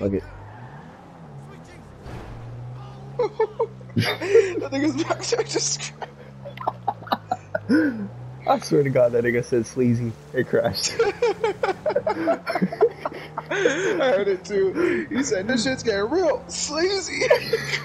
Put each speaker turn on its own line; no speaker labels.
Fuck it.
that nigga's back just.
I swear to God, that nigga said sleazy. It crashed.
I heard it too. He said, "This shit's getting real sleazy."